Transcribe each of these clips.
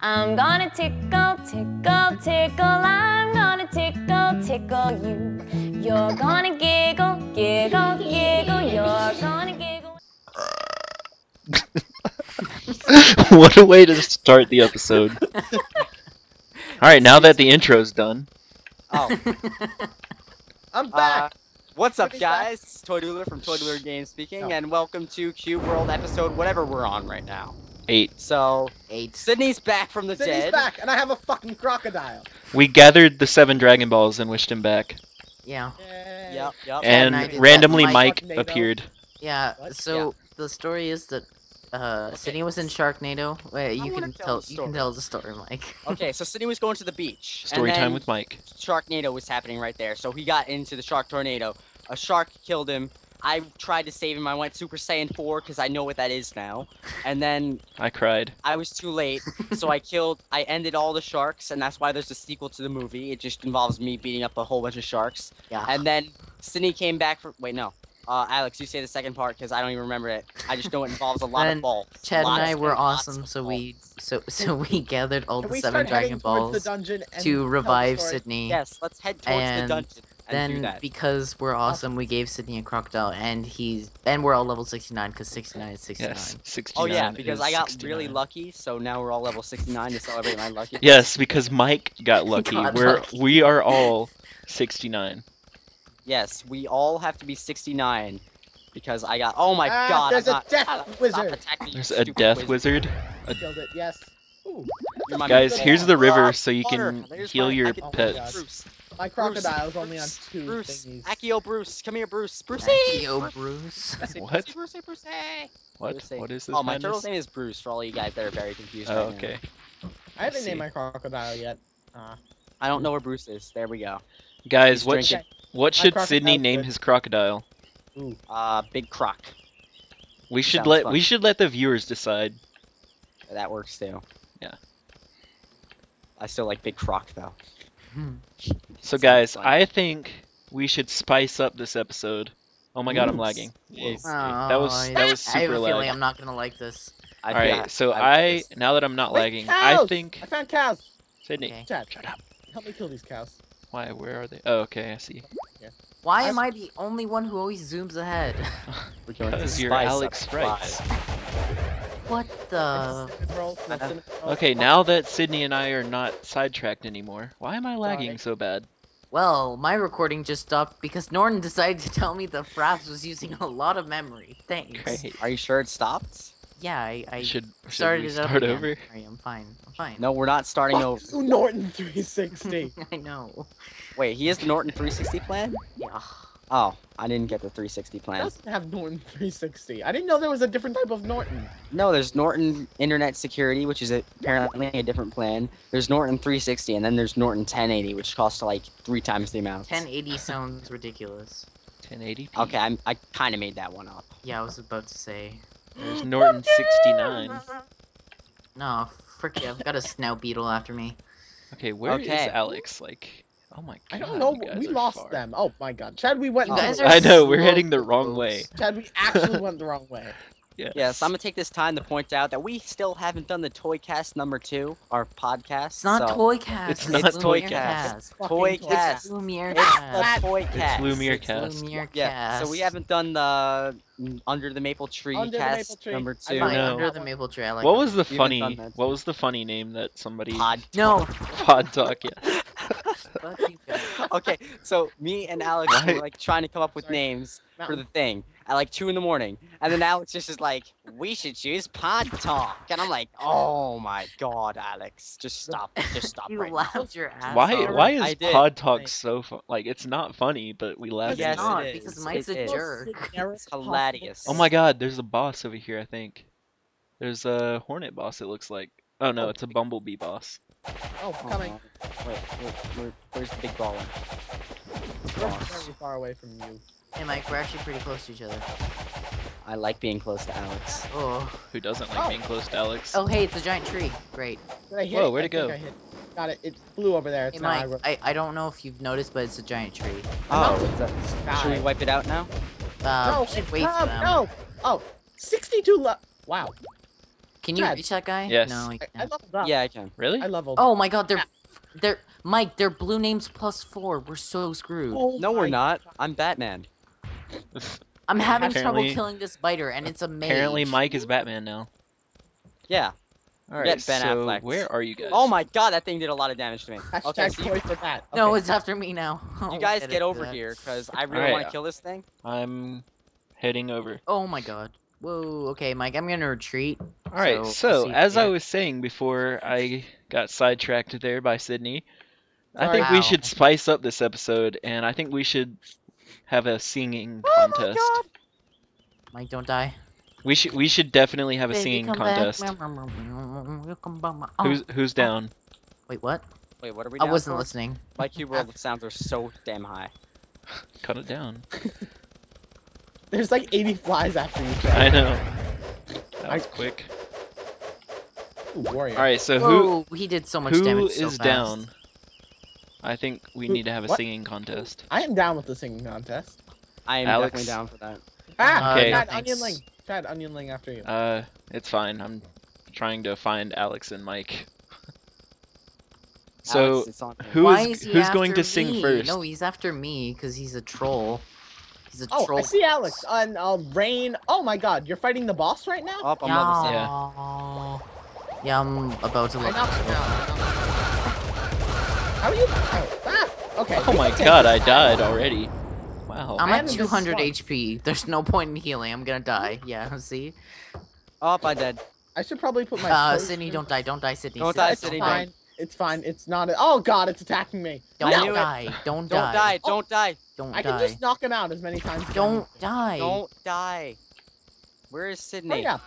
I'm gonna tickle, tickle, tickle. I'm gonna tickle, tickle you. You're gonna giggle, giggle, giggle. You're gonna giggle. what a way to start the episode. Alright, now that the intro's done. Oh, I'm uh, back. what's up, Pretty back. guys? Toy Dualer from Toy Dualer Games speaking, and welcome to Cube World episode whatever we're on right now. Eight. So, Eight. Sydney's back from the Sydney's dead. back, and I have a fucking crocodile. We gathered the seven Dragon Balls and wished him back. Yeah. Yay. Yep, yep. And I did that. randomly Mike- Mike appeared. Yeah. What? So the story is that uh, Sydney was in Sharknado. Wait, you can tell tell. the You can story. tell the story, Mike. Okay, so Sydney was going to the beach. and Story time with Mike. Sharknado was happening right there, so he got into the shark tornado. A shark killed him. I tried to save him. I went Super Saiyan 4 because I know what that is now. And then I cried. I was too late, so I killed. I ended all the sharks, and that's why there's a sequel to the movie. It just involves me beating up a whole bunch of sharks. Yeah. And then Sydney came back for. Wait, no. Uh, Alex, you say the second part because I don't even remember it. I just know it involves a lot Then of balls. Chad and I were awesome, so balls. we so so we gathered all Can the we seven start heading Dragon towards Balls the dungeon and tell to the revive? Sydney. Yes, let's head towards the dungeon and do Then because we're awesome, we gave Sydney a crocodile, and he's and we're all level 69 because 69 is 69. Yes. 69 Oh yeah, because I got 69. really lucky, so now we're all level 69 to celebrate my lucky. Yes, because Mike got lucky. Got We're lucky. we are all 69. Yes, we all have to be 69 because I got. Oh my Ah, god! there's I'm a not, death stop wizard. me, There's a death wizard. Killed it. Yes. Ooh, Guys, here's the river so you water. can There's heal my- your I Oh pets. God. Bruce, my crocodile's only on Bruce, two Bruce, thingies. Accio Bruce, come here, Bruce. Brucey! Yo, Bruce. Brucey, What? Brucey, Brucey, Brucey. What? Brucey. What is this? Oh, my madness? turtle's name is Bruce. For all you guys that are very confused. Oh, right now. okay. I haven't see. named my crocodile yet. Uh, I don't know where Bruce is. There we go. Guys, He's what drinking. should what should Sydney name good. his crocodile? Uh, Big Croc. We should Sounds let fun. we should let the viewers decide. That works too. Yeah. I still like Big Croc though. So guys. I think we should spice up this episode. Oh my god, I'm lagging. Yes. That was Oh, that was I have super a feeling lag. I'm not gonna like this. I'd All be right, ha- so I'd I be now that I'm not Wait, lagging, I think I found cows. Sydney. Okay. Chad, Shut up. help me kill these cows. Why? Where are they? Oh, okay, I see. Why I've- am I the only one who always zooms ahead? We're going to Because you're Alex the Sprites. What the? Cinnamon roll, some cinnamon roll. Okay, now that Sydney and I are not sidetracked anymore, why am I lagging Sorry. so bad? Well, my recording just stopped because Norton decided to tell me the Fraps was using a lot of memory. Thanks. Great. Are you sure it stopped? Yeah, I, I Should should started we it up start again. over? Sorry, I'm fine. I'm fine. No, we're not starting over. You, Norton 360. I know. Wait, he has the Norton 360 plan? Yeah. Oh, I didn't get the 360 It plan. doesn't have Norton 360. I didn't know there was a different type of Norton. No, there's Norton Internet Security, which is apparently a different plan. There's Norton 360, and then there's Norton 1080, which costs like three times the amount. 1080 sounds ridiculous. 1080p. Okay, I'm, I kind of made that one up. Yeah, I was about to say. There's Norton 69. No, frick you, I've got a snout beetle after me. Okay, where is Okay. Alex? Like, oh my god. I don't know. We lost far. them. Oh my god. Chad, we went. You guys are I know, we're heading the wrong boats. way. Chad, we actually went the wrong way. Yes. Yes, I'm gonna take this time to point out that we still haven't done the Toy Cast number two, our podcast. It's not so Toy Cast. It's not Toy Lumiere Cast. Fucking Toy Toy Cast. It's Lumiere It's Cast. the Toy It's Cast. Lumiere Cast. Yeah, so we haven't done the mm, Under the Maple Tree Under cast Maple Tree. number two. Fine, No. under the maple tree. I like What was the We haven't done funny? What was the funny name that somebody? Pod. No. Pod talk. Yeah. Fuck you guys. okay, so me and Alex Why- were like trying to come up with Sorry. names for the thing at like two in the morning, and then Alex just is like, "We should choose Pod Talk," and I'm like, "Oh my god, Alex, just stop, just stop You right now." laughed your ass Why? off. Why I is. Pod talk Thanks. so fun? Like, it's not funny, but we laugh. It's Yes, at not, it because. Mike's It a is. jerk. It's hilarious. Oh my God! There's a boss over here. I think. There's a Hornet boss. It looks like. Oh no, Oh. it's a Bumblebee boss. Oh, Oh, coming. Wait, wait, where, where's the big baller? We're very far away from you. Hey Mike, we're actually pretty close to each other. I like being close to Alex. Oh. Who doesn't like Oh. being close to Alex? Oh hey, it's a giant tree. Great. Did I hit Whoa, it? where'd I it go? think I hit it. Got it. It flew over there. It's Hey not. Mike, I, I don't know if you've noticed, but it's a giant tree. Oh, it's a- should we wipe it out now? Uh, no, we should wait not- for them. No. Oh, 62 lo- Wow. Can you Chad. reach that guy? Yes. No, I, I can't. leveled up. Yeah, I can. Really? I leveled. Oh my god, they're they're Mike, they're blue names plus four. We're so screwed. Oh No, we're my- not. I'm Batman. I'm having trouble killing this biter, and it's a mage. Apparently, Mike is Batman now. Yeah. All right, Get Ben so Affleck. where are you guys? Oh my god, that thing did a lot of damage to me. Hashtag Okay, so you, toy for that. No, Okay. it's after me now. you Oh, guys get get over uh, here, because I really Alright. want to kill this thing. I'm heading over. Oh my god. Whoa. Okay, Mike, I'm gonna retreat. All right, So, so, let's see as I was saying before, I got sidetracked there by Sydney. I Sorry. think we should spice up this episode, and I think we should have a singing Oh my contest. god! Mike, don't die. We should we should definitely have a Baby, singing contest. You come by my- Oh, Who's who's oh. down? Wait, what? Wait, what are we I wasn't for? listening. My cube world sounds are so damn high. Cut it down. There's like 80 flies after you. I know. That I- was quick. Ooh, warrior. All right, so who Whoa, he did so much who damage so is fast. down? I think we Who- need to have a what? singing contest. I am down with the singing contest. I am Alex? definitely down for that. Ah, Okay. Chad, no onion thanks. ling. Chad, onionling after you. Uh, it's fine. I'm trying to find Alex and Mike. So Alex, it's on you. who Why is- is he who's going after to sing me? first? No, he's after me because he's a troll. He's a Oh, troll. I see Alex on uh, Rain. Oh my God, you're fighting the boss right now. Oh, I'm. Yeah. Yeah. Yeah, I'm about to look. knocked him out. I knocked him out. How are you? Oh, ah, okay. Oh my god, I died already. Wow. I'm at 200 HP. There's no point in healing. I'm gonna die. Yeah, see? Oh, I dead. I should probably put my. Uh, Sydney, don't die. Don't die, Sydney. Don't Sydney, die, It's Sydney, fine. It's fine. It's not. A... Oh God, it's attacking me. Don't I knew it. die. Don't Don't die. die. Don't die. Don't I die. I can just knock him out as many times. Don't need to. die. Don't die. Where is Oh Sydney? yeah.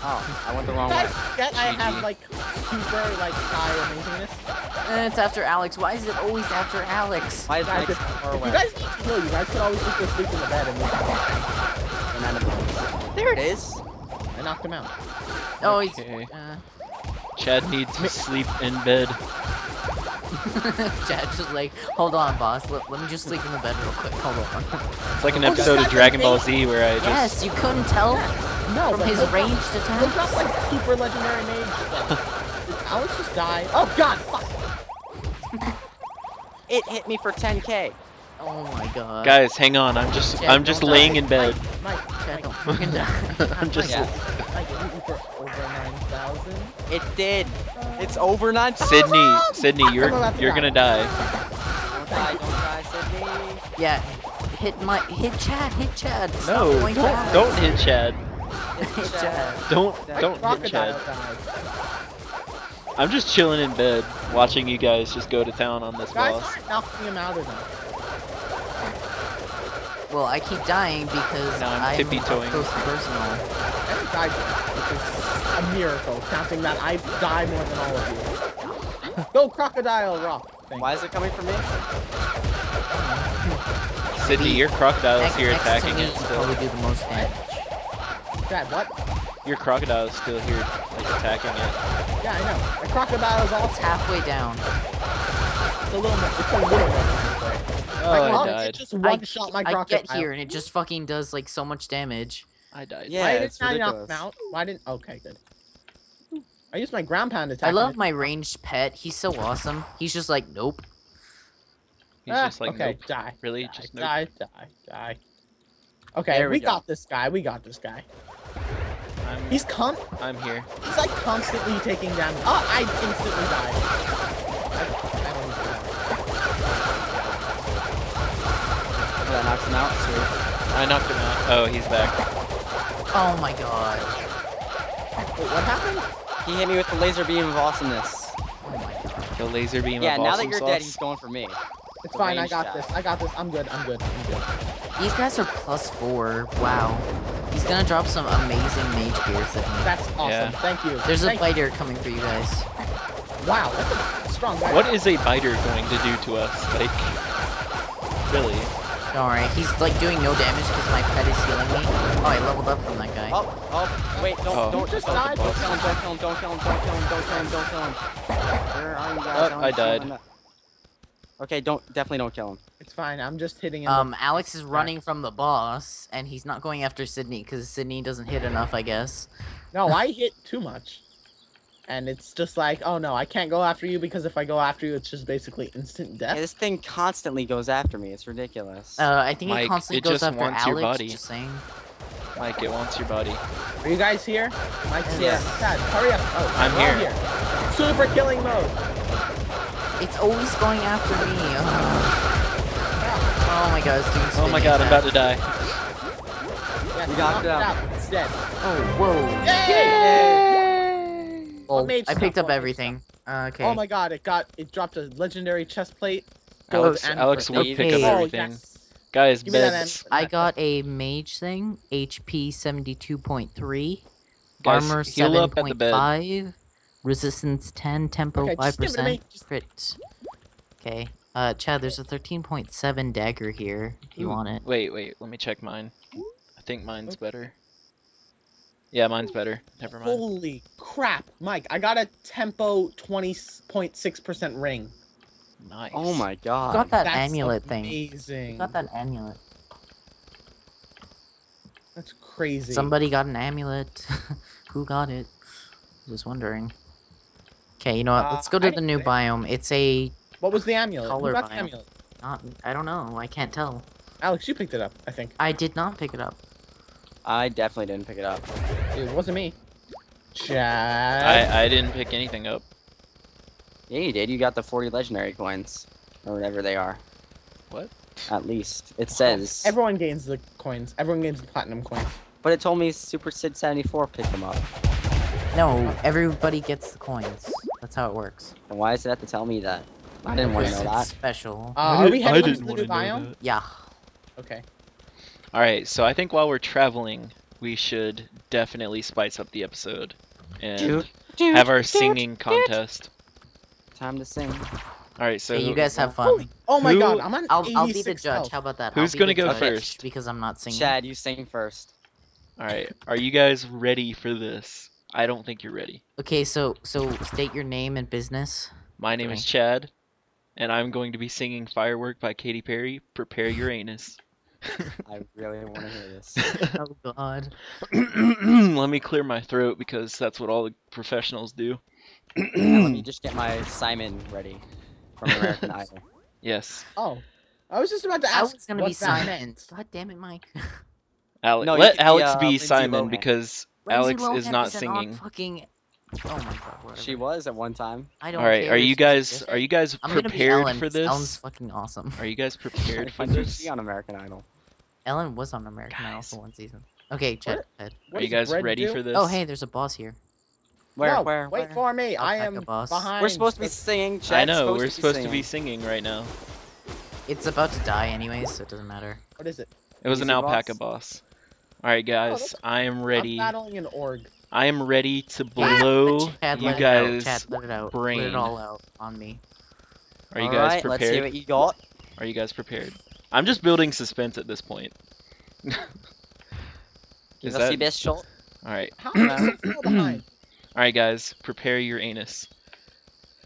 Oh, I went the wrong Did I way. forget I have GG. like super like high amazingness? Eh, It's after Alex. Why is it always after Alex? Why is Guys, Mike if, so far if you guys need to heal, you guys could always just go sleep in the bed and we And then- There it is. I knocked him out. Oh, he's. Okay. Uh, Chad needs to sleep in bed. Chad's just like, hold on, boss. Let, let me just sleep in the bed real quick. Hold on. It's like an Oh, episode of Dragon Ball. Z where I just Yes, you couldn't tell No, from his ranged He'll drop attacks. like super legendary mage stuff. Alex just die? Oh God! Fuck! It hit me for 10k. Oh my god. Guys, hang on. I'm just Chad, I'm just laying die. in bed. Mike, Chad, Mike, don't fucking die. I'm just Yeah. Mike, you're over nine thousand. It did. It's over 9. Sydney, Sydney, you're I'm about to you're die. gonna die. Don't die, don't die, Sydney. Yeah, hit my hit Chad, hit Chad. Stop No, going don't fast. don't hit Chad. hit Chad. Don't don't hit Chad. died. I'm just chilling in bed, watching you guys just go to town on this Guys boss. aren't knocking him out enough. Well, I keep dying because Now I'm I'm tippy-toeing. close and personal. I haven't died yet, which is a miracle, counting that I die more than all of you. Go crocodile rock. Thank Why is it coming from me? Sydney, your crocodile is Next, here attacking me, it you still. probably do the most damage. Dad, what? Your crocodile is still here, like attacking it. Yeah, I know. The crocodile is It's also halfway down. it's a little bit. It's a little bit. Oh, Like, I well, died. Just one shot my I crocodile. get here and it just fucking does like so much damage. I died. Yeah, Why it's didn't I knock him ridiculous. out? Why didn't? Okay, good. I used my ground pound attack. I love my ranged pet. He's so awesome. He's just like, nope. He's Ah, just like, okay, nope. die. Really? Die, Just nope. die, die, die. Okay, There we, we go. got this guy. We got this guy. I'm, He's con. I'm here. He's like constantly taking damage. Oh, I instantly died. I, I don't even know. That knocks him out. Sweet. I knocked him out. Oh, he's back. Oh my god. Wait, what happened? He hit me with the laser beam of awesomeness. Oh my god. The laser beam Yeah, of now that you're sauce. dead, he's going for me. It's The fine. I got guy. this. I got this. I'm good. I'm good. I'm good. These guys are plus four. Wow. He's gonna drop some amazing mage gears at me. That's awesome. Yeah. Thank you. There's a biter coming for you guys. Wow, that's a strong guy. What is a biter going to do to us? Like, really? Don't he's like doing no damage because my pet is healing me. Oh, I leveled up from that guy. Oh, oh, wait, don't, Oh. don't, Just don't, died. don't kill him, don't kill him, don't kill him, don't kill him, don't kill him, don't kill him. Where are you guys? Oh, I died. Okay, don't definitely don't kill him. It's fine. I'm just hitting him. Um, Alex is running from the boss, and he's not going after Sydney because Sydney doesn't hit enough, I guess. no, I hit too much. And it's just like, oh no, I can't go after you because if I go after you, it's just basically instant Yeah, death. this thing constantly goes after me. It's ridiculous. Uh, I think Mike, it constantly it goes just after wants your Alex. body. Just saying. Mike, it wants your body. Are you guys here? Mike's Yeah. Dad, hurry up. Oh, I'm we're here. Super killing mode. It's always going after me. Ugh. Oh my god, it's doing Oh my god, I'm about to die. Yes, We knocked it knocked out. It's dead. Oh, whoa. Yay! Oh, made I stuff? picked up everything. Uh, okay. Oh my god, it got it dropped a legendary chest plate. Alex, Gold and Alex would Steve. pick up Okay. Oh, everything. yes. Guys, Give me that I got a mage thing, HP 72.3, Guys, armor heal up at the bed. 7.5, resistance 10, tempo Okay, just give it to me. 5%, crit. Okay. Uh, Chad, there's a 13.7 dagger here, if you Ooh, want it. Wait, wait, let me check mine. I think mine's better. Yeah, mine's better. Never mind. Holy crap, Mike! I got a tempo twenty point six percent ring. Nice. oh my god. got that That's amulet thing. Amazing. Got that amulet. That's crazy. Somebody got an amulet. Who got it? Just wondering. Okay, you know what? Uh, Let's go to I the new get biome. It's a What was the amulet? Who Color got the biome. amulet? not. I don't know. I can't tell. Alex, you picked it up, I think. I did not pick it up. I definitely didn't pick it up. It wasn't me. Chad. I, I didn't pick anything up. Yeah, you did. You got the 40 legendary coins. Or whatever they are. What? At least. It says. Everyone gains the coins. Everyone gains the platinum coins. But it told me Super Sid 74 picked them up. No, everybody gets the coins. That's how it works. And why does it have to tell me that? I didn't want to know It's that. special. Uh, are we heading to the new biome? Yeah. Okay. Alright, so I think while we're traveling, we should definitely spice up the episode and Dude, dude, have our dude, singing dude. contest. Time to sing. Alright, so Okay, you guys have fun. Oh my Who- god, I'm on I'll I'll be the 86 judge. health. How about that? Who's I'll be gonna the go judge first? Because I'm not singing. Chad, you sing first. Alright, are you guys ready for this? I don't think you're ready. Okay, so so state your name and business. My name is Chad, and I'm going to be singing Firework by Katy Perry. Prepare your anus. I really want to hear this. Oh God. Let me clear my throat because that's what all the professionals do. Let me just get my Simon ready from American Idol. yes. Oh. I was just about to I ask was gonna be that Simon. God damn it, Mike. Ale- No, let could be, Alex uh, be Simon Lohan. because Lindsay Alex is not an singing. Fucking. Oh my God. Whatever. She was at one time. I don't. All right, care, are you guys are you guys I'm gonna be prepared Ellen. for 'cause this? Ellen's fucking awesome. Are you guys prepared for When did this? she on American Idol? Ellen was on American Idol for one season. Okay, Chad. Chad. Are you guys bread ready do? for this? Oh, hey, there's a boss here. Where? no, where? Wait where? for me. I Alpaca am boss. behind. We're supposed to be singing. Chad's I know we're to be supposed to be singing. singing right now. It's about to die anyways, so it doesn't matter. What is it? It was an alpaca boss? boss. All right, oh, guys, that's- I am ready. I'm battling an org. I am ready to blow Chad, you let it out. guys. Chad, let it out. Let it all out on me. Are you All guys right, Let's see prepared? what you got. Are you guys prepared? I'm just building suspense at this point. Give Is us that your best shot. all right? How am I so behind? All right, guys, prepare your anus.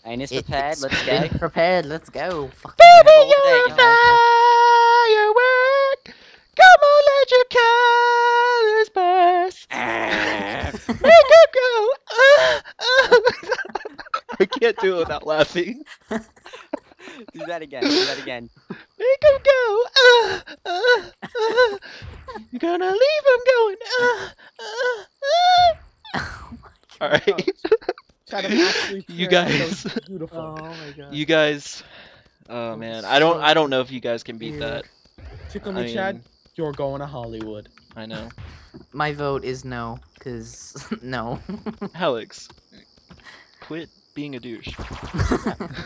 Anus it's prepared. it's Let's been go. prepared. Let's go. Fucking Baby, hell. you're a you. Firework! Come on, let your colors I can't do it without laughing. do that again. Do that again. Make him go. Ah, ah, ah. You're gonna leave him going. Ah, ah, ah. Oh my All God. right, Chad, I'm actually You guys- Oh my god. you guys. Oh man, I don't. I don't know if you guys can beat that. Tickle I me, Chad. You're going to Hollywood. I know. My vote is no, cause no. Alex, quit being a douche.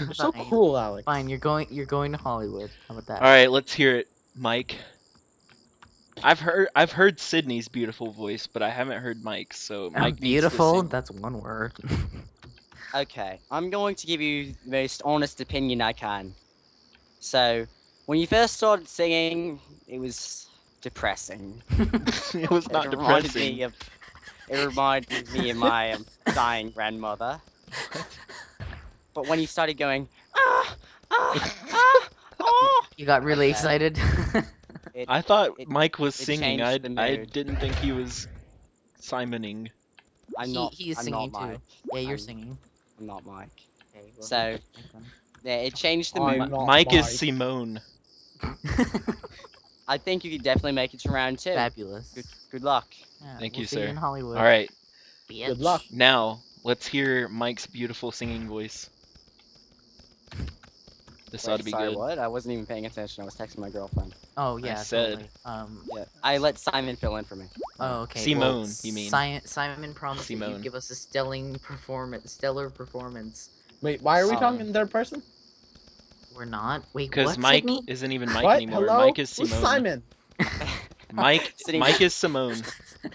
You're so Fine. cruel, Alex. Fine, you're going. You're going to Hollywood. How about that? All right, let's hear it, Mike. I've heard I've heard Sydney's beautiful voice, but I haven't heard Mike's. So I'm Mike needs to beautiful. That's one word. Okay, I'm going to give you the most honest opinion I can. So, when you first started singing, it was depressing. it was not it reminded depressing. me of. It reminded me of my um, dying grandmother. But when you started going, ah, ah, ah, oh, You got really Yeah. excited. It, I thought it- Mike was singing. I I didn't think he was Simoning. I'm he- not. he is I'm singing not too. Mike. yeah, you're I'm- singing. I'm not Mike. Okay, well, So- next. Yeah, it changed the I'm mood. not Mike is Mike. Simone. I think you could definitely make it to round two. Fabulous. Good, good luck. Yeah, Thank we'll you, see sir. in Hollywood. All right, bitch. Good luck. now let's hear Mike's beautiful singing voice. This ought to be sorry, good. what? I wasn't even paying attention. I was texting my girlfriend. Oh yeah, I said- totally. Um. Yeah, I let Simon fill in for me. Oh okay. Simone, well, you mean. Si- Simon promised that Simone. you'd give us a stelling performance, stellar performance. Wait, why are we Um, talking in third person? We're not. Wait, Because what? Mike Sydney? isn't even Mike what? anymore. Hello? Mike is Who's Simon? Mike Sitting- Mike is Simone.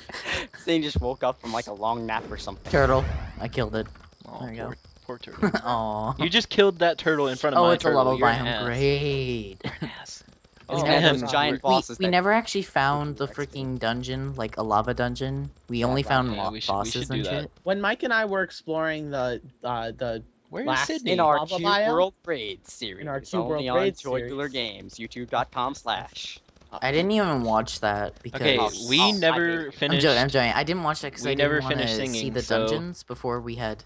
Thing just woke up from like a long nap or something. Turtle. I killed it. Oh, There you poor, poor turtle. Aw. You just killed that turtle in front of Oh, my it's a turtle. level You're an biome. Great. You're an ass. It's Oh, those giant we, bosses. we that- never actually found the freaking dungeon, like a lava dungeon. We Yeah, only found yeah, we should- bosses should do and shit. When Mike and I were exploring the uh, the Where's Last Sydney? in our Lava Cube? World Raid series. In our Cube only World on Raid Toy Dualer series. Games. YouTube.com slash. I didn't even watch that because Okay, we I'll- I never did. I'm joking. I'm joking. I didn't watch that because we I didn't want to see singing, the so- dungeons before we had.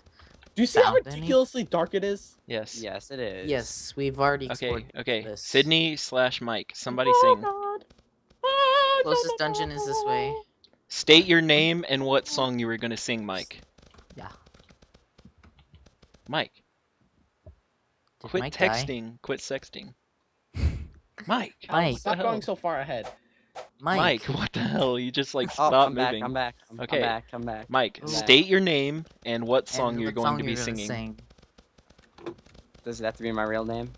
Do you see how Found any? ridiculously dark it is? Yes. Yes, it is. Yes, we've already Okay. explored. Okay. this. Sydney slash Mike. Somebody Oh, sing. God. Ah, Closest dungeon is this way. State your name and what song you were gonna sing, Mike. Yeah. Mike. Did Quit Mike die? texting. Quit sexting. Mike. Mike. What Stop going so far ahead. Mike. Mike, what the hell? You just like Oh, stop I'm back. moving. I'm back. I'm, Okay. I'm back. I'm back. Mike, Ooh. state your name and what And song you're what going song to be you're singing. sing. Does it have to be my real name?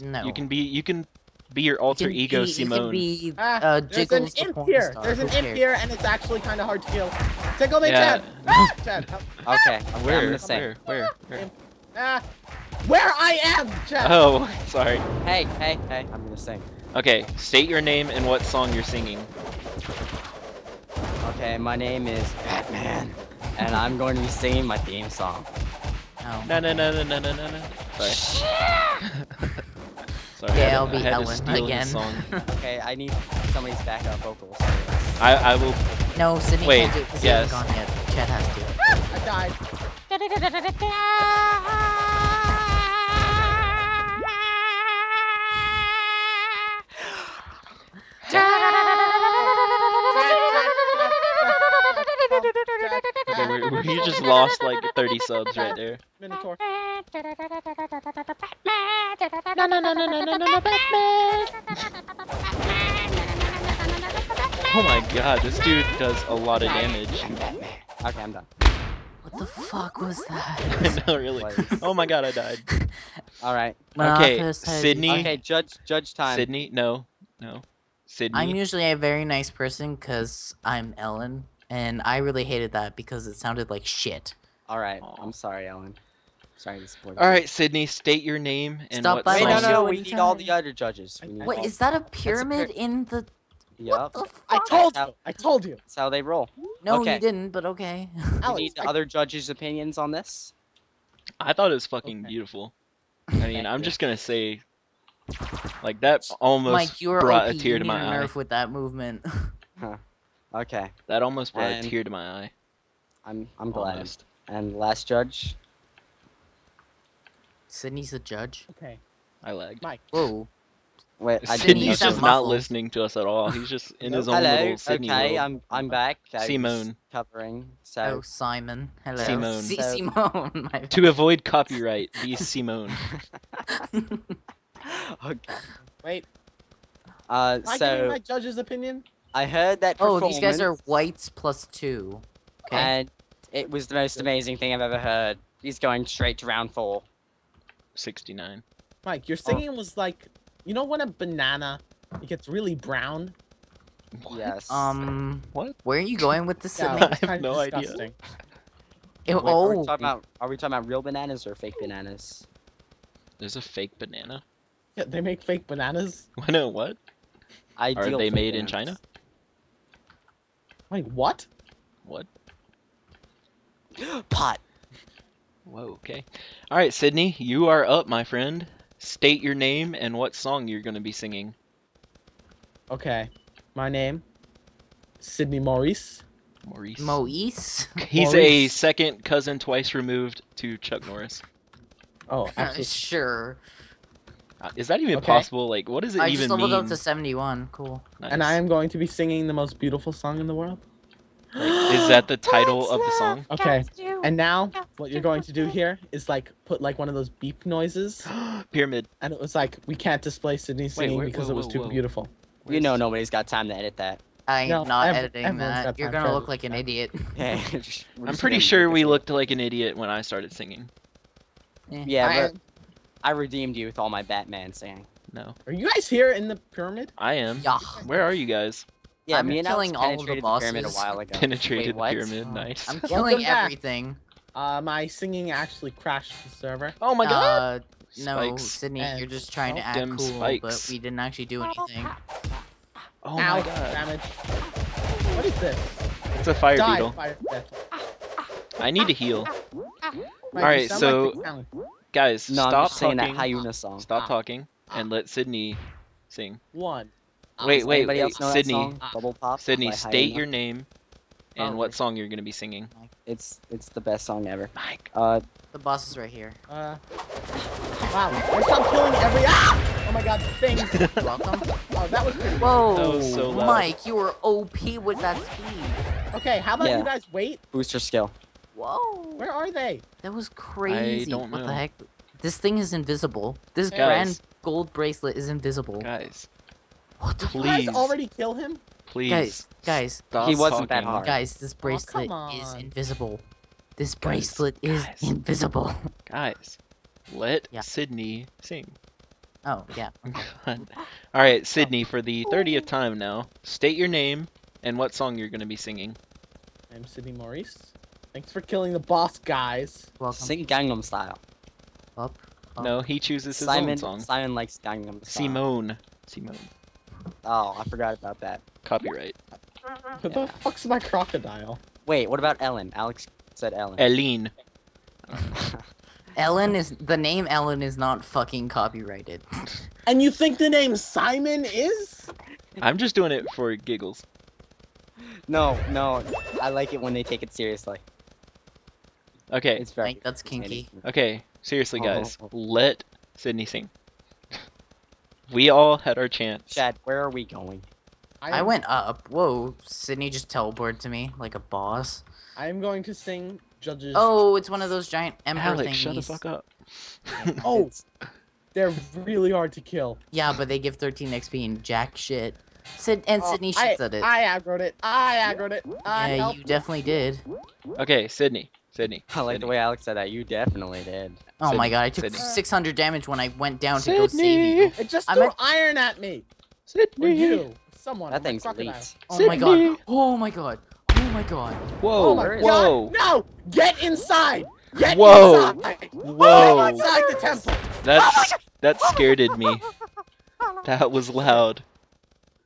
No. You can be you can be your alter can ego be, Simone. be Ah, uh, there's an the imp here. There's an imp here, and it's actually kind of hard to kill. Tickle me, Yeah. Chad. Ah, Chad. help. Okay. okay I'm Where? gonna sing. Where? Where? Where? Ah, where I am, Chad. Oh, sorry. Hey, hey, hey! I'm gonna sing. Okay, state your name and what song you're singing. Okay, my name is Batman, and I'm going to be singing my theme song. Oh. No, no, no, no, no, no, no, no. Sorry. Sorry. I Okay, had, I'll be I Ellen again. Okay, I need somebody's backup vocals. I I will. no, Sydney Wait, can't do it because yes. he hasn't gone yet. Chad has to. I died. we, we just lost like 30 subs right there. Minotaur. No, no, no, no, no, no, no, no, Batman. Oh my god, this dude does a lot of damage. Okay, I'm done. What the fuck was that? no, really. Oh my god, I died. All right. When Okay, Sydney. Okay, judge, judge time. Sydney, no, no. Sydney. I'm usually a very nice person because I'm Ellen, and I really hated that because it sounded like shit. All right. Aw. I'm sorry, Ellen. Sorry to disappoint All you. right, Sydney, state your name and Stop what by Wait, song. no, no, show we need all the other judges. We need What all- is that a pyramid pyramid in the? Yup. What the I told you. I told you. That's how they roll. No, Okay. you didn't. But okay. We Alex, need the I- other judges' opinions on this. I thought it was fucking Okay. beautiful. I mean, Thank I'm you. just gonna say, like that almost Mike, you are brought OP. a tear you to need my a eye. nerf with that movement. Okay, That almost brought And- a tear to my eye. I'm I'm glad. Almost. And last judge. Sydney's the judge. Okay, I lagged. Mike. Whoa. Wait, I Sydney, Sydney's you didn't. sound just not listening to us at all. He's just in his own Hello. little Sydney okay, world. I'm I'm back. I Simone. Covering. Oh, So. Simon. Hello. Simone. Si- So- Simone. My To avoid copyright, be Simone. okay. Wait. Uh, Am I giving so my judge's opinion? I heard that. oh, these guys are whites plus two. Okay. And it was the most amazing thing I've ever heard. He's going straight to round four. 69. Mike, Oh. your singing was like, you know when a banana it gets really brown? What? Yes. um, What? where are you going with this, Yeah, I have kinda no idea. disgusting. Ew, Wait, are we oh, talking about are we talking about real bananas or fake bananas? There's a fake banana? Yeah, they make fake bananas. I know what? I Are they fake made in bananas. Wait, what? What? Pot. Whoa, okay. Alright, Sydney, you are up, my friend. state your name and what song you're gonna be singing. Okay. My name, Sydney Maurice. Maurice. Moise? He's a second cousin twice removed to Chuck Norris. Oh, Uh, actually, sure. Uh, Is that even Okay. possible? Like, what does it I even just leveled mean? up to 71. Cool. and I am going to be singing the most beautiful song in the world. Like, is that the title of the song? Okay. And now, what you're going to do here is like put like one of those beep noises, Pyramid. and it was like we can't display Sydney singing wait, because whoa, it was whoa, too whoa. beautiful. You know nobody's got time to edit that. I am No, not ev- editing that. You're gonna look like an idiot. Yeah, just- we're I'm pretty sure we looked like an idiot when I started singing. Yeah, I- but I redeemed you with all my Batman saying. No, Are you guys here in the pyramid? I am. Yeah. Where are you guys? Yeah, I'm me and killing Alex all of the penetrated the pyramid a while ago. Penetrated Wait, the what? pyramid. Oh, Nice. I'm killing everything. Uh, my singing actually crashed the server. Oh my god. Uh, no, Spikes. Sydney, And you're just trying to act cool, spikes. but we didn't actually do anything. Oh Ow, my god. damage. What is this? It's a fire Die, beetle. fire. I need to heal. Alright, so- like the Count. Guys, No, I'm stop just saying that. Hyuna song. Stop talking and let Sydney sing. one. Wait, wait, anybody wait, else know that Sydney. song? Bubble Pop. Sydney, state Hyuna? your name and Oh, what song you're gonna be singing. It's it's the best song ever. Mike. Uh, The boss is right here. Uh, wow, I stopped killing every. Ah! Oh my god, things. Welcome. Oh, that was pretty. Whoa, That was so loud. Mike, you were OP with that speed. Okay, how about Yeah. you guys wait? booster skill. Whoa, Where are they? that was crazy. I don't what know. the heck? This thing is invisible. This Guys. grand gold bracelet is invisible. Guys, What the Did you guys Please. already kill him? please. guys? Guys, stop He wasn't that hard. guys, this oh, come bracelet is invisible. This bracelet is guys. invisible. Guys, let Yeah. Sydney sing. Oh yeah. All right, Sydney, for the 30th time now, state your name and what song you're gonna be singing. I'm Sydney Maurice. Thanks for killing the boss, guys. Welcome. Sing Gangnam Style. Up. up. No, he chooses his Simon own song. Simon likes Gangnam Style. Simone. Simone. Oh, I forgot about that. Copyright. Who the fuck's my crocodile? Wait, what about Ellen? Alex said Ellen. Eileen. Ellen is the name Ellen is not fucking copyrighted. And you think the name Simon is? I'm just doing it for giggles. no, no, I like it when they take it seriously. Okay, It's very. Like, that's kinky. okay. Seriously, Oh, oh guys, oh, oh. let Sydney sing. We all had our chance. Chad, where are we going? I am- went up. Whoa, Sydney just teleported to me like a boss. I am going to sing Judges. Oh, it's one of those giant emperor Alex, thingies. shut the fuck up. Oh, they're really hard to kill. Yeah, but they give 13 XP and jack shit. Sid and Oh, Sydney I, at it. I aggroed it. I aggroed it. I yeah, helped. you definitely did. Okay, Sydney. Sydney. I like the way Alex said that. You definitely did. Oh my god, I took Sydney. 600 damage when I went down to go save you. Sydney. It just I threw meant- iron at me. Or Sydney. you. Someone. That my thing's crocodile. elite. Oh my god. Oh my god. Oh my god. Whoa, Oh my whoa, god. No! Get inside! Get Whoa. inside! whoa. Get inside the temple! That's oh that scared me. That was loud.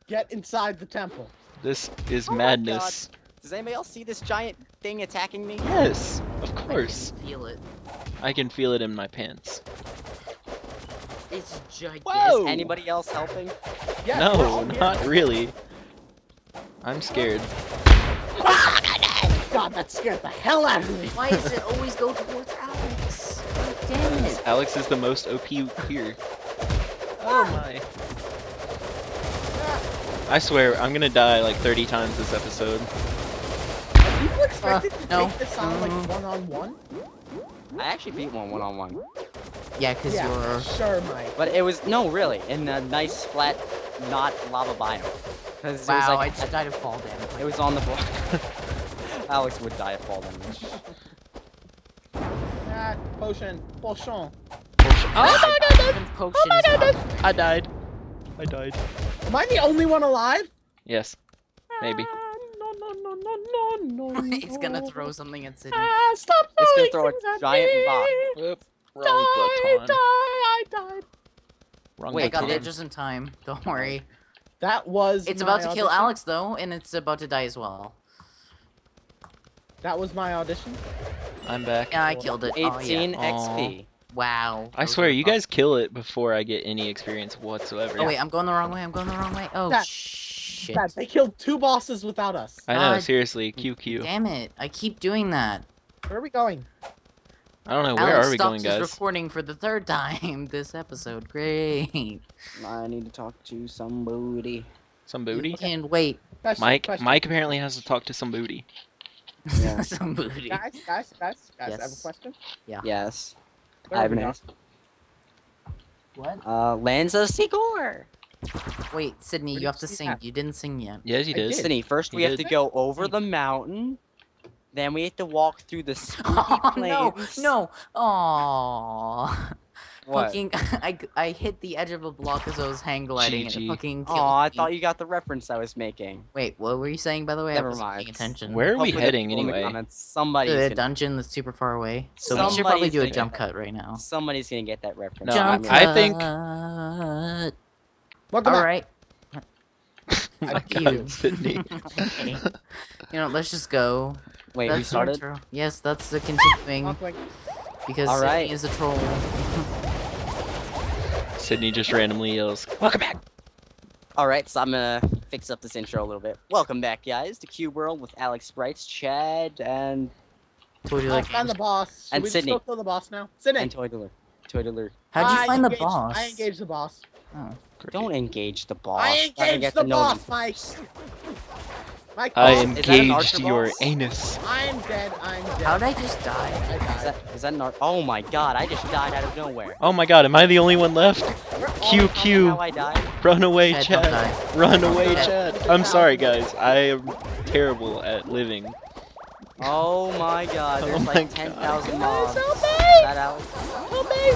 Get inside the temple. This is Oh my madness. Does anybody else see this giant thing attacking me? Yes, of course. I can feel it. I can feel it in my pants. It's gigantic. Whoa. Is anybody else helping? Yes, no, not really. I'm scared. Ah, God, that scared the hell out of me. Why does it always go towards Alex? God damn it. Alex is the most OP here. Ah. Oh my. I swear, I'm gonna die like 30 times this episode. Are people expected to no. take this on like one on one? I actually beat one one on one, Yeah, because Yeah, you're. sure, Mike. but it was no really in a nice flat, not lava biome. Because it was Wow, like I just died of fall damage. it was on the floor. Alex would die of fall damage. Ah, potion, potion. Oh, Even potion is not- I died. I died. Am I the only one alive? Yes, maybe. No, no, no, no, no, no. gonna throw something at Sydney. Ah, stop It's gonna throw a giant me. rock. Whoop. Die, Wrong die, button. I died. Wrong Wait, I got button. there just in time. Don't worry. That was. It's my about to kill. Alex though, and it's about to die as well. That was my audition. I'm back. Yeah, I killed it. Oh, yeah. 18 Aw. XP. Wow. I swear, you awesome. guys kill it before I get any experience whatsoever. Oh wait, I'm going the wrong way. I'm going the wrong way. Oh That- shit! Dad, they killed two bosses without us. I know, God. seriously, QQ. Damn it! I keep doing that. Where are we going? I don't know, where Alex are we stopped going, his guys? recording for the third time this episode. Great. I need to talk to somebody. Some booty? And wait, Question, Mike, question. Mike apparently has to talk to some booty. Yeah. some booty. Guys, guys, guys, guys. I have a question. Yeah. Yes. Where I have an going? ask. What? Uh, Lanza Sigor. Wait, Sydney, Where you have to sing. that? You didn't sing yet. Yes, he I did. did. Sydney, first He we have to go over the mountain. Then we have to walk through the spooky Oh no! plains. No! Aww. What? Fucking, I, I hit the edge of a block as I was hang gliding and GG. it fucking killed Oh, I thought you got the reference I was making. Wait, what were you saying by the way? Never I wasn't mind. paying attention. Where are we Hopefully the heading people in the anyway? comments- Somebody's To the gonna, dungeon that's super far away. So we should probably do a jump cut right now. somebody's gonna get that reference. No, jump I- I think- cut. Welcome All back. right. My Fuck God, you. Sydney. Okay. You know, let's just go. Wait, that's who started? Yes, that's the continuing Walkway. because All Sydney is a troll. Sydney just randomly yells, Welcome back! All right, so I'm gonna fix up this intro a little bit. Welcome back, guys, to Cube World with Alex Sprites, Chad, and Told you Oh, like find the boss. Should And we Sydney. just go kill the boss now? Sydney. and Toy Dualer. Toy Dualer. How'd you I find the boss? I engaged the boss. Great. Don't engage the boss. I Gotta engaged to the boss. Mike. Mike, I boss, Is that an engaged your boss? anus. I'm dead. I'm dead. How'd I just die? I Is that, is that an Oh my god, I just died out of nowhere. Oh my god, am I the only one left? We're Q How Q. I died? Run away, Chad, don't Chad. Run away, Chad. Chad. I'm sorry, guys. I am terrible at living. Oh my god, Oh there's my like 10,000 mobs. help me! that Alex? Help me!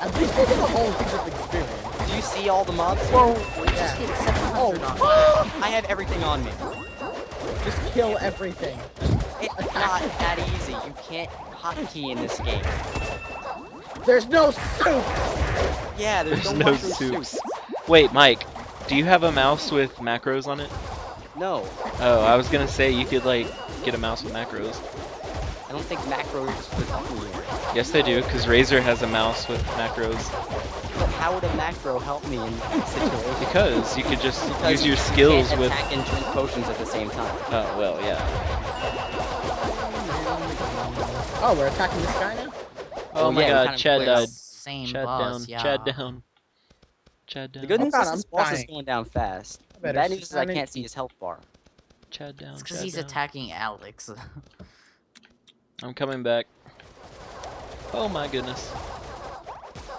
At least they did a whole piece of experience. Do you see all the mobs? Whoa, we Yeah. just hit 700 on Oh, I have everything on me. just kill everything. It's not that easy. You can't hotkey in this game. There's no soup. Yeah, there's, There's no, no mushroom soups. soup. Wait, Mike, do you have a mouse with macros on it? No, Oh, I was gonna say you could like get a mouse with macros. I don't think macros would help me here. Yes, they do, because Razer has a mouse with macros. But how would a macro help me in this situation? Because you could just Because use your you skills can't with. attack and drink potions at the same time. Oh well, yeah. Oh, we're attacking this guy now? Oh, Oh, my yeah, God, Chad died. Same Chad boss, down. yeah. Chad down. Chad down. The good Oh news God, is I'm this boss is going down fast. I The bad news is I can't see his health bar. Chad down. It's because he's down. attacking Alex. I'm coming back. Oh my goodness.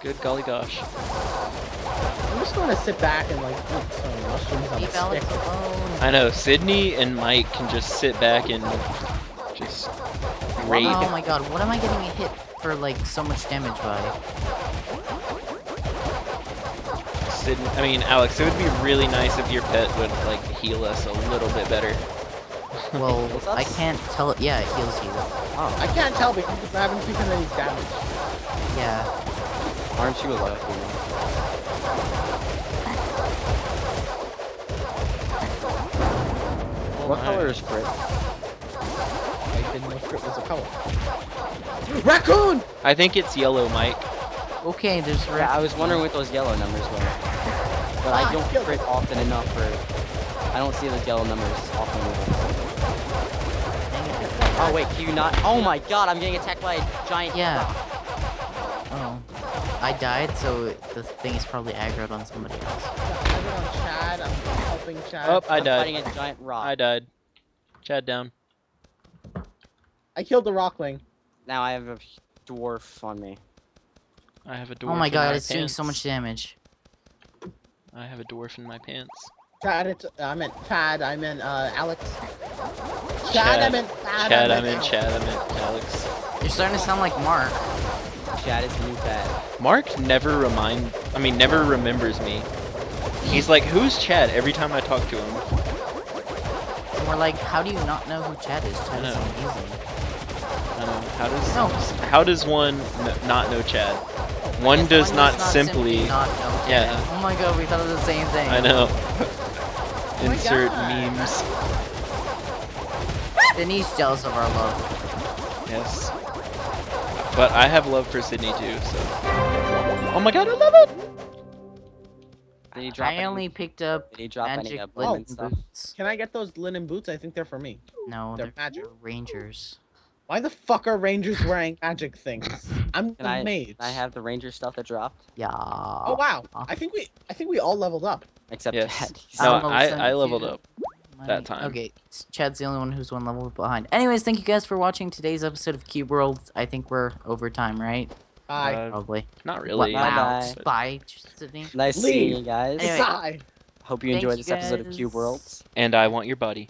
Good golly gosh. I'm just gonna sit back and like eat some mushrooms on Leave the stick. alone. I know, Sydney and Mike can just sit back and just raid. Oh my god, what am I getting hit for like so much damage by? Sydney, I mean, Alex, it would be really nice if your pet would like heal us a little bit better. Well, I can't tell it. Yeah, it heals you. Oh, I can't tell because I haven't taken any damage. Yeah. aren't you a lucky? Oh What color is Crit? I didn't know Crit was a color. Raccoon! I think it's yellow, Mike. Okay, there's Yeah, I was wondering what those yellow numbers were. But I Ah, don't killed crit often enough for. I don't see those yellow numbers often enough. Oh wait, can you not? Oh my god, I'm getting attacked by a giant. Yeah. Oh. I died, so the thing is probably aggroed on somebody else. I'm on Chad. I'm helping Chad. Oh, I I'm fighting died. a giant rock. I died. Chad down. I killed the Rockling. Now I have a dwarf on me. I have a oh dwarf Oh my in god, my it's doing so much damage. I have a dwarf in my pants. Chad, it's, I meant Chad. I meant uh, Alex. Chad, Chad. I meant Chad. Chad, I I meant meant Alex. Chad, I meant Alex. You're starting to sound like Mark. Chad is the new bad. Mark never remind, I mean, never remembers me. He's like, who's Chad every time I talk to him? And we're like, how do you not know who Chad is? Chad is know. amazing. I know. How does No. how does one n- not know Chad? One does One not, simply. not know Chad. Yeah. Oh my god, we thought of the same thing. I know. Oh my Insert God. memes. Denise jealous of our love. Yes. But I have love for Sydney too, so. Oh my god, I love it! Did he drop I any, only picked up did he drop any magic Oh, linen stuff? boots. Can I get those linen boots? I think they're for me. No, They're they're, magic? for rangers. Why the fuck are rangers wearing magic things? I'm Can a I- mage. Can I have the ranger stuff that dropped? Yeah. Oh wow! I think we I think we all leveled up. Except Yes. Chad. No, I'm I, I 72. leveled up. that time. Okay, Chad's the only one who's one level behind. Anyways, thank you guys for watching today's episode of Cube World. I think we're over time, right? Bye. Uh, Probably. not really. Bye wow. bye. Bye, Sydney. nice Leave. seeing you guys. Anyway. Bye. Hope you Thank enjoyed you this episode of Cube guys. Worlds. And I want your buddy.